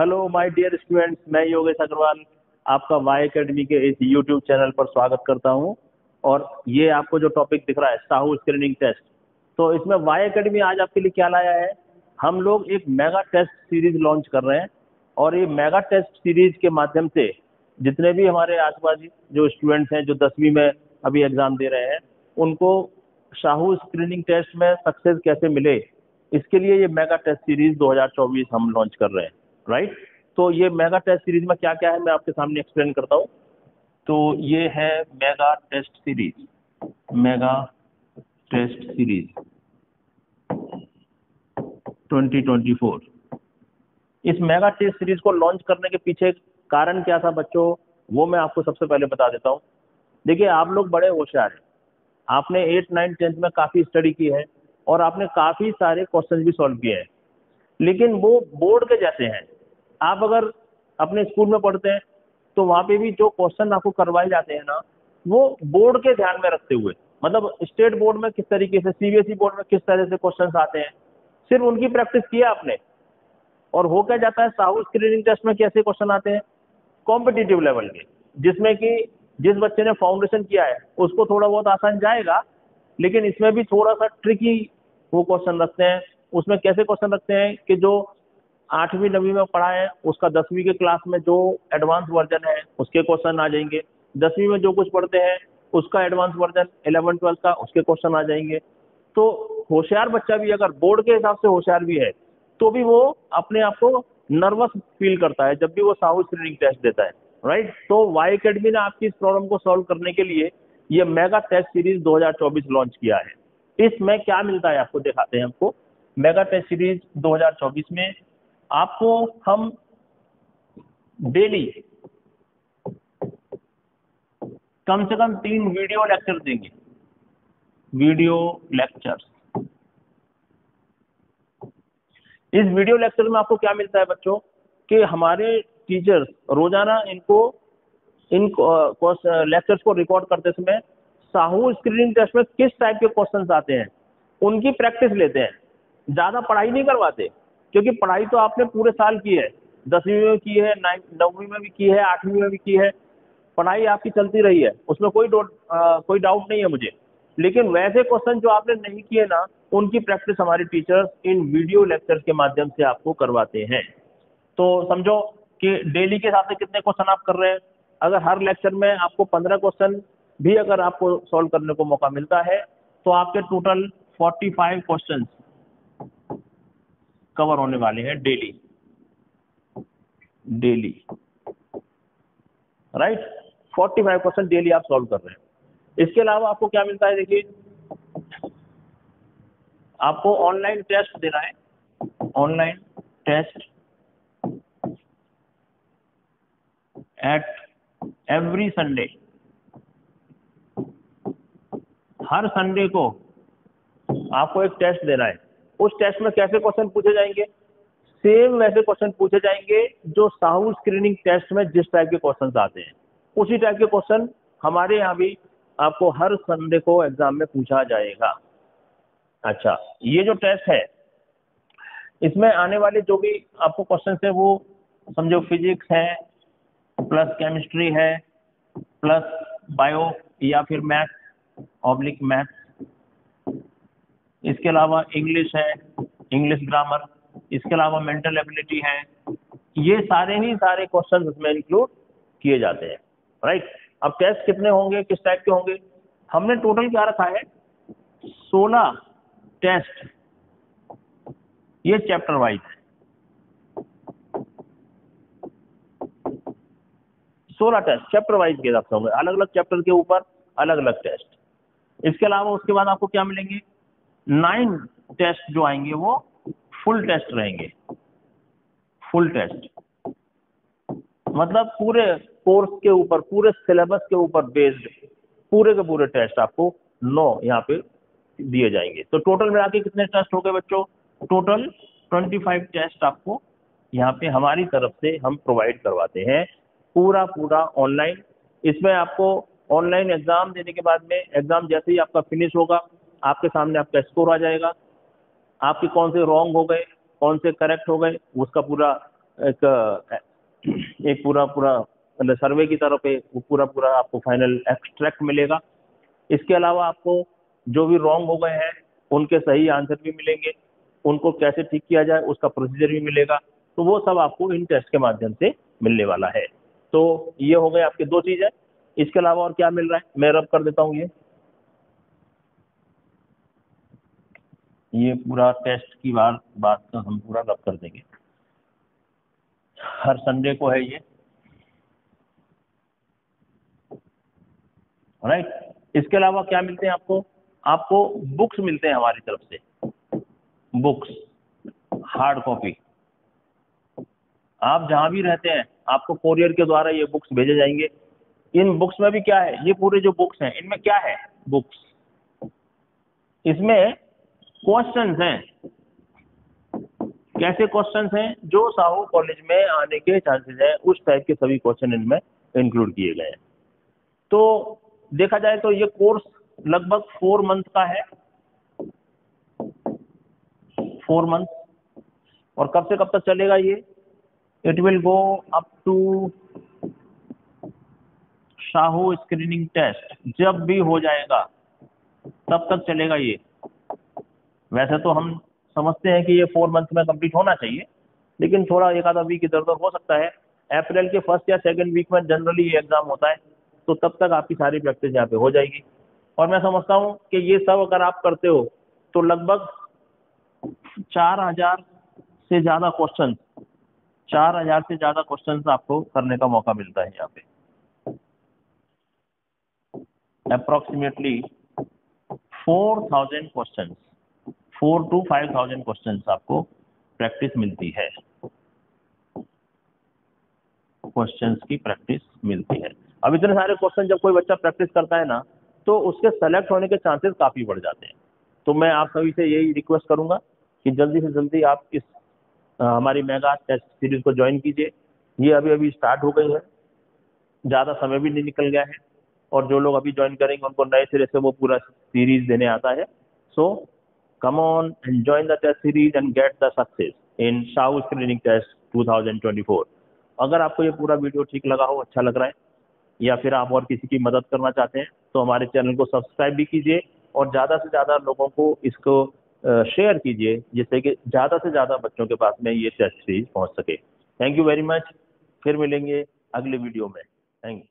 Hello my dear students मैं योगेश अग्रवाल, आपका Y academy के इस यूट्यूब चैनल पर स्वागत करता हूँ। और ये आपको जो टॉपिक दिख रहा है, साहू स्क्रीनिंग टेस्ट तो इसमें वाई अकेडमी आज आपके लिए क्या लाया है? हम लोग एक मेगा टेस्ट सीरीज़ लॉन्च कर रहे हैं। और ये मेगा टेस्ट सीरीज़ के माध्यम से जितने भी हमारे आसपास जो स्टूडेंट्स हैं, जो दसवीं में अभी एग्ज़ाम दे रहे हैं, उनको शाहू स्क्रीनिंग टेस्ट में सक्सेस कैसे मिले? इसके लिए ये मेगा टेस्ट सीरीज़ 2024 हम लॉन्च कर रहे हैं। राइट तो ये मेगा टेस्ट सीरीज़ में क्या क्या है, मैं आपके सामने एक्सप्लेन करता हूँ। तो ये है mega test series. Mega test series. 2024 इस मेगा टेस्ट सीरीज़ को लॉन्च करने के पीछे कारण क्या था बच्चों, वो मैं आपको सबसे पहले बता देता हूँ। देखिए, आप लोग बड़े होशियार हैं। आपने एट नाइन टेंथ में काफ़ी स्टडी की है और आपने काफ़ी सारे क्वेश्चन भी सॉल्व किए हैं। लेकिन वो बोर्ड के जैसे हैं। आप अगर अपने स्कूल में पढ़ते हैं तो वहाँ पे भी जो क्वेश्चन आपको करवाए जाते हैं ना, वो बोर्ड के ध्यान में रखते हुए मतलब स्टेट बोर्ड में किस तरीके से सीबीएसई बोर्ड में किस तरह से क्वेश्चन आते हैं, सिर्फ़ उनकी प्रैक्टिस किया आपने। और हो क्या जाता है, साहू स्क्रीनिंग टेस्ट में कैसे क्वेश्चन आते हैं? कॉम्पिटिटिव लेवल के, जिसमें कि जिस बच्चे ने फाउंडेशन किया है, उसको थोड़ा बहुत आसान जाएगा, लेकिन इसमें भी थोड़ा सा ट्रिकी वो क्वेश्चन रखते हैं, उसमें कैसे क्वेश्चन रखते हैं कि जो आठवीं, नवीं में पढ़ा है, उसका दसवीं के क्लास में जो एडवांस वर्जन है, उसके क्वेश्चन आ जाएँगे। दसवीं में जो कुछ पढ़ते हैं, उसका एडवांस वर्जन इलेवन ट्वेल्थ का, उसके क्वेश्चन आ जाएँगे। तो होशियार बच्चा भी अगर बोर्ड के हिसाब से होशियार भी है तो भी वो अपने आप को नर्वस फील करता है, जब भी वो साहू स्क्रीनिंग टेस्ट देता है राइट तो वाई अकेडमी ने आपकी इस प्रॉब्लम को सॉल्व करने के लिए ये मेगा टेस्ट सीरीज़ 2024 लॉन्च किया है। इसमें क्या मिलता है आपको दिखाते हैं आपको मेगा टेस्ट सीरीज़ 2024 में आपको हम डेली कम से कम तीन वीडियो लेक्चर देंगे। वीडियो लेक्चर्स इस वीडियो लेक्चर में आपको क्या मिलता है बच्चों? कि हमारे टीचर्स रोज़ाना इनको, इन लेक्चर्स को रिकॉर्ड करते समय साहू स्क्रीनिंग टेस्ट में किस टाइप के क्वेश्चंस आते हैं, उनकी प्रैक्टिस लेते हैं। ज़्यादा पढ़ाई नहीं करवाते। क्योंकि पढ़ाई तो आपने पूरे साल की है। दसवीं में की है नौवीं में भी की है, आठवीं में भी की है। पढ़ाई आपकी चलती रही है। उसमें कोई डोट कोई डाउट नहीं है मुझे। लेकिन वैसे क्वेश्चन जो आपने नहीं किए ना, उनकी प्रैक्टिस हमारे टीचर्स इन वीडियो लेक्चर्स के माध्यम से आपको करवाते हैं। तो समझो कि डेली के हिसाब से कितने क्वेश्चन आप कर रहे हैं। अगर हर लेक्चर में आपको पंद्रह क्वेश्चन भी अगर आपको सॉल्व करने को मौका मिलता है तो आपके total forty five question cover होने वाले हैं daily. Daily. Right forty five question daily आप सॉल्व कर रहे हैं। इसके अलावा आपको क्या मिलता है देखिए? आपको ऑनलाइन टेस्ट देना है। Online test at every Sunday her Sunday को आपको एक टेस्ट देना है। उस टेस्ट में कैसे क्वेश्चन पूछे जाएँगे? सेम वैसे क्वेश्चन पूछे जाएँगे जो साहू स्क्रीनिंग टेस्ट में जिस टाइप के क्वेश्चन आते हैं। उसी टाइप के क्वेश्चन हमारे यहाँ भी आपको हर संडे को एग्ज़ाम में पूछा जाएगा। अच्छा ये जो टेस्ट है, इसमें आने वाले जो भी आपको क्वेश्चन है वो समझो फिजिक्स है प्लस केमिस्ट्री है प्लस बायो या फिर मैथ ऑब्लिक मैथ इसके अलावा इंग्लिश है इंग्लिश ग्रामर इसके अलावा मेंटल एबिलिटी है, ये सारे ही सारे क्वेश्चन उसमें इंक्लूड किए जाते हैं राइट अब टेस्ट कितने होंगे, किस टाइप के होंगे? हमने टोटल क्या रखा है? सोलह टेस्ट ये चैप्टर वाइज है। सोलह टेस्ट चैप्टर वाइज के से होंगे अलग अलग चैप्टर के ऊपर अलग अलग टेस्ट इसके अलावा उसके बाद आपको क्या मिलेंगे? नाइन टेस्ट जो आएँगे वो फुल टेस्ट रहेंगे। फुल टेस्ट मतलब पूरे कोर्स के ऊपर, पूरे सिलेबस के ऊपर बेस्ड पूरे के पूरे टेस्ट आपको नौ यहाँ पे दिए जाएँगे। तो टोटल मिला के कितने टेस्ट हो गए बच्चों? टोटल ट्वेंटी फाइव टेस्ट आपको यहाँ पे हमारी तरफ़ से हम प्रोवाइड करवाते हैं। पूरा पूरा ऑनलाइन इसमें आपको ऑनलाइन एग्ज़ाम देने के बाद में एग्ज़ाम जैसे ही आपका फिनिश होगा आपके सामने आपका स्कोर आ जाएगा। आपके कौन से रॉन्ग हो गए, कौन से करेक्ट हो गए, उसका पूरा एक एक पूरा पूरा मतलब सर्वे की तरफ़ वो पूरा पूरा आपको फाइनल एक्सट्रैक्ट मिलेगा। इसके अलावा आपको जो भी रॉन्ग हो गए हैं, उनके सही आंसर भी मिलेंगे। उनको कैसे ठीक किया जाए, उसका प्रोसीजर भी मिलेगा। तो वो सब आपको इन टेस्ट के माध्यम से मिलने वाला है। तो ये हो गए आपके दो चीज़ें। इसके अलावा और क्या मिल रहा है? मैं रब कर देता हूँ ये। ये पूरा टेस्ट की बार, बात का हम पूरा रब कर देंगे। हर संडे को है ये। राइट इसके अलावा क्या मिलते हैं आपको? आपको बुक्स मिलते हैं हमारी तरफ़ से। बुक्स हार्ड कॉपी आप जहाँ भी रहते हैं, आपको कोरियर के द्वारा ये बुक्स भेजे जाएँगे। इन बुक्स में भी क्या है? ये पूरे जो बुक्स हैं, इनमें क्या है? बुक्स इसमें क्वेश्चंस हैं। कैसे क्वेश्चंस हैं? जो साहू कॉलेज में आने के चांसेस हैं, उस टाइप के सभी क्वेश्चन इनमें इंक्लूड किए गए हैं। तो देखा जाए तो ये कोर्स लगभग फोर मंथ का है। फोर मंथ और कब से कब तक चलेगा ये? It will go up to Shahu screening test जब भी हो जाएगा, तब तक चलेगा ये। वैसे तो हम समझते हैं कि ये फोर मंथ में कंप्लीट होना चाहिए, लेकिन थोड़ा एक आधा वीक इधर उधर हो सकता है। अप्रैल के फ़र्स्ट या सेकंड वीक में जनरली ये एग्ज़ाम होता है तो तब तक आपकी सारी प्रैक्टिस यहाँ पे हो जाएगी। और मैं समझता हूँ कि ये सब अगर आप करते हो तो लगभग चार हज़ार से ज़्यादा क्वेश्चन चार हज़ार से ज़्यादा क्वेश्चन आपको करने का मौका मिलता है यहाँ पे। Approximately four thousand question four to five thousand question आपको प्रैक्टिस मिलती है। क्वेश्चन की प्रैक्टिस मिलती है। अब इतने सारे क्वेश्चन जब कोई बच्चा प्रैक्टिस करता है ना तो उसके सेलेक्ट होने के चांसेस काफ़ी बढ़ जाते हैं। तो मैं आप सभी से यही रिक्वेस्ट करूँगा कि जल्दी से जल्दी आप इस आ, हमारी मेगा टेस्ट सीरीज़ को ज्वाइन कीजिए। ये अभी अभी स्टार्ट हो गई है। ज़्यादा समय भी नहीं निकल गया है। और जो लोग अभी ज्वाइन करेंगे उनको नए सिरे से वो पूरा सीरीज़ देने आता है। So come on and join the test series and get the success in Shahu screening test 2024 अगर आपको ये पूरा वीडियो ठीक लगा हो अच्छा लग रहा है, या फिर आप और किसी की मदद करना चाहते हैं तो हमारे चैनल को सब्सक्राइब भी कीजिए और ज़्यादा से ज़्यादा लोगों को इसको शेयर कीजिए, जिससे कि ज़्यादा से ज़्यादा बच्चों के पास में ये टेस्ट सीरीज़ पहुँच सके। थैंक यू वेरी मच फिर मिलेंगे अगले वीडियो में। Thank you